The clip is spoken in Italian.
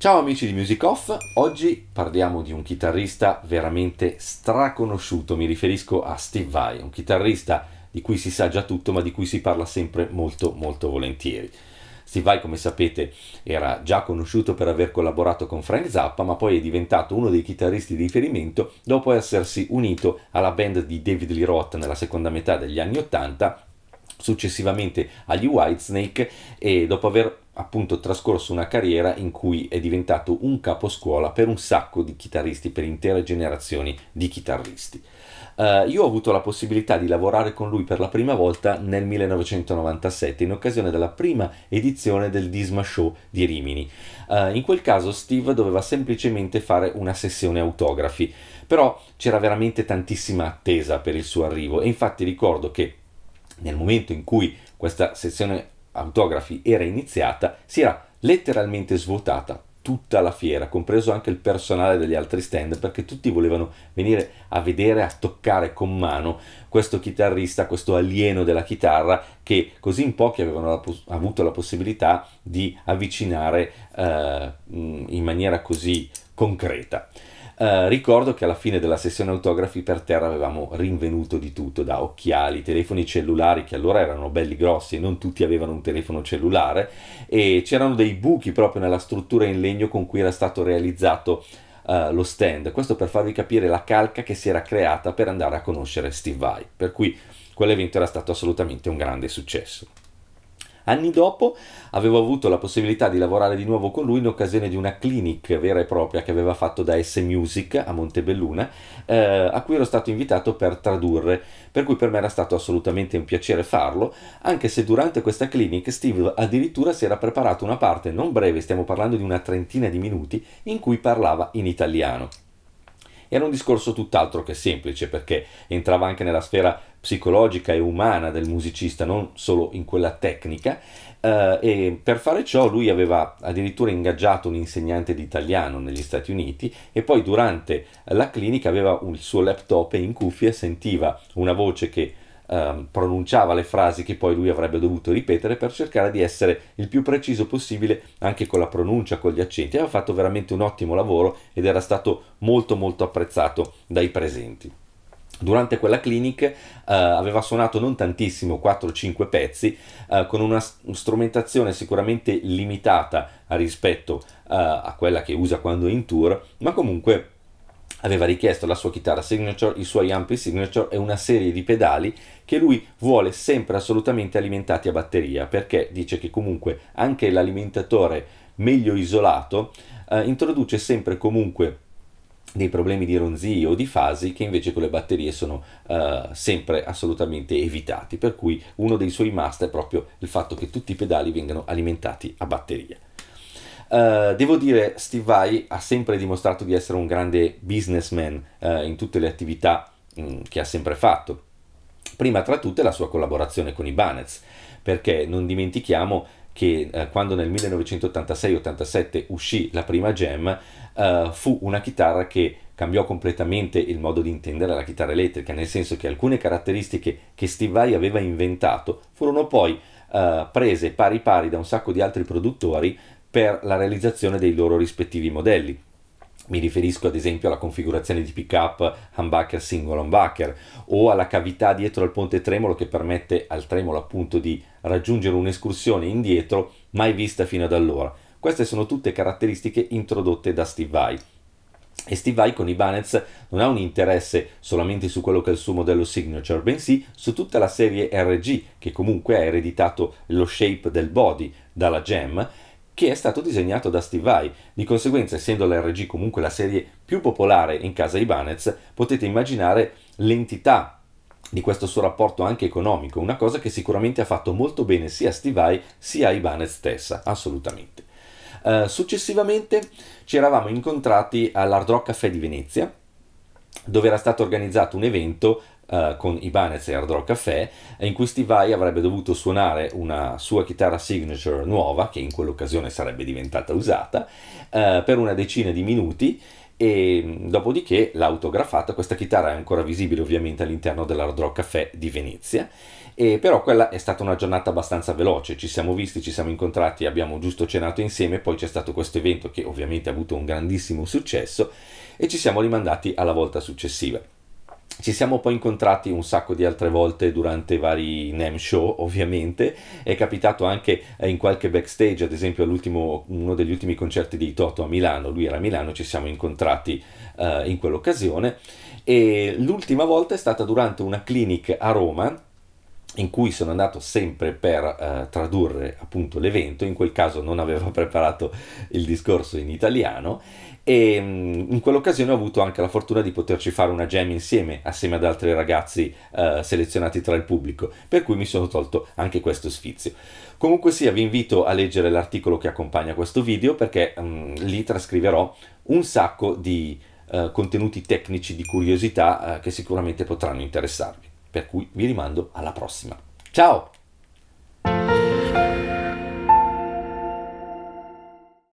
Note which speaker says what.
Speaker 1: Ciao amici di Music Off, oggi parliamo di un chitarrista veramente straconosciuto, mi riferisco a Steve Vai, un chitarrista di cui si sa già tutto ma di cui si parla sempre molto molto volentieri. Steve Vai, come sapete, era già conosciuto per aver collaborato con Frank Zappa, ma poi è diventato uno dei chitarristi di riferimento dopo essersi unito alla band di David Lee Roth nella seconda metà degli anni Ottanta successivamente agli Whitesnake e dopo aver appunto trascorso una carriera in cui è diventato un caposcuola per un sacco di chitarristi, per intere generazioni di chitarristi. Uh, io ho avuto la possibilità di lavorare con lui per la prima volta nel 1997 in occasione della prima edizione del Disma Show di Rimini. Uh, in quel caso Steve doveva semplicemente fare una sessione autografi, però c'era veramente tantissima attesa per il suo arrivo e infatti ricordo che nel momento in cui questa sessione autografi era iniziata, si era letteralmente svuotata tutta la fiera, compreso anche il personale degli altri stand, perché tutti volevano venire a vedere, a toccare con mano questo chitarrista, questo alieno della chitarra che così in pochi avevano la pos- avuto la possibilità di avvicinare eh, in maniera così concreta. Uh, ricordo che alla fine della sessione autografi per terra avevamo rinvenuto di tutto, da occhiali, telefoni cellulari che allora erano belli grossi e non tutti avevano un telefono cellulare e c'erano dei buchi proprio nella struttura in legno con cui era stato realizzato uh, lo stand. Questo per farvi capire la calca che si era creata per andare a conoscere Steve Vai, per cui quell'evento era stato assolutamente un grande successo. Anni dopo avevo avuto la possibilità di lavorare di nuovo con lui in occasione di una clinic vera e propria che aveva fatto da S Music a Montebelluna, eh, a cui ero stato invitato per tradurre, per cui per me era stato assolutamente un piacere farlo, anche se durante questa clinic Steve addirittura si era preparato una parte non breve, stiamo parlando di una trentina di minuti, in cui parlava in italiano. Era un discorso tutt'altro che semplice perché entrava anche nella sfera psicologica e umana del musicista, non solo in quella tecnica. Uh, e per fare ciò lui aveva addirittura ingaggiato un insegnante di italiano negli Stati Uniti e poi durante la clinica aveva il suo laptop e in cuffia sentiva una voce che eh, pronunciava le frasi che poi lui avrebbe dovuto ripetere per cercare di essere il più preciso possibile anche con la pronuncia, con gli accenti. Aveva fatto veramente un ottimo lavoro ed era stato molto molto apprezzato dai presenti. Durante quella clinic eh, aveva suonato non tantissimo, 4-5 pezzi, eh, con una strumentazione sicuramente limitata rispetto eh, a quella che usa quando è in tour, ma comunque aveva richiesto la sua chitarra signature, i suoi ampi signature e una serie di pedali che lui vuole sempre assolutamente alimentati a batteria perché dice che comunque anche l'alimentatore meglio isolato eh, introduce sempre comunque dei problemi di ronzii o di fasi che invece con le batterie sono uh, sempre assolutamente evitati per cui uno dei suoi must è proprio il fatto che tutti i pedali vengano alimentati a batteria Uh, devo dire, Steve Vai ha sempre dimostrato di essere un grande businessman uh, in tutte le attività um, che ha sempre fatto. Prima tra tutte la sua collaborazione con i Banez, perché non dimentichiamo che uh, quando nel 1986-87 uscì la prima Jam, fu una chitarra che cambiò completamente il modo di intendere la chitarra elettrica, nel senso che alcune caratteristiche che Steve Vai aveva inventato furono poi prese pari pari da un sacco di altri produttori per la realizzazione dei loro rispettivi modelli. Mi riferisco ad esempio alla configurazione di pickup humbucker single humbucker o alla cavità dietro al ponte tremolo che permette al tremolo appunto di raggiungere un'escursione indietro mai vista fino ad allora. Queste sono tutte caratteristiche introdotte da Steve Vai. E Steve Vai con i Banez non ha un interesse solamente su quello che è il suo modello signature, bensì su tutta la serie RG, che comunque ha ereditato lo shape del body dalla Gem che è stato disegnato da Steve Vai. Di conseguenza, essendo la RG comunque la serie più popolare in casa Ibanez, potete immaginare l'entità di questo suo rapporto anche economico, una cosa che sicuramente ha fatto molto bene sia a Steve Vai sia a Ibanez stessa, assolutamente. Uh, successivamente ci eravamo incontrati all'Hard Rock Café di Venezia, dove era stato organizzato un evento uh, con Ibanez e Hard Rock Café, in cui Steve Vai avrebbe dovuto suonare una sua chitarra signature nuova, che in quell'occasione sarebbe diventata usata, uh, per una decina di minuti e dopodiché l'ha autografata, questa chitarra è ancora visibile ovviamente all'interno dell'Hard Rock Café di Venezia E però quella è stata una giornata abbastanza veloce, ci siamo visti, ci siamo incontrati, abbiamo giusto cenato insieme, poi c'è stato questo evento che ovviamente ha avuto un grandissimo successo e ci siamo rimandati alla volta successiva. Ci siamo poi incontrati un sacco di altre volte durante i vari NAM show, ovviamente. È capitato anche in qualche backstage, ad esempio uno degli ultimi concerti di Toto a Milano. Lui era a Milano, ci siamo incontrati uh, in quell'occasione. E l'ultima volta è stata durante una clinic a Roma in cui sono andato sempre per uh, tradurre appunto l'evento, in quel caso non avevo preparato il discorso in italiano. E um, in quell'occasione ho avuto anche la fortuna di poterci fare una jam insieme assieme ad altri ragazzi uh, selezionati tra il pubblico, per cui mi sono tolto anche questo sfizio. Comunque sia, vi invito a leggere l'articolo che accompagna questo video perché um, lì trascriverò un sacco di uh, contenuti tecnici di curiosità che sicuramente potranno interessarvi per cui vi rimando alla prossima. Ciao!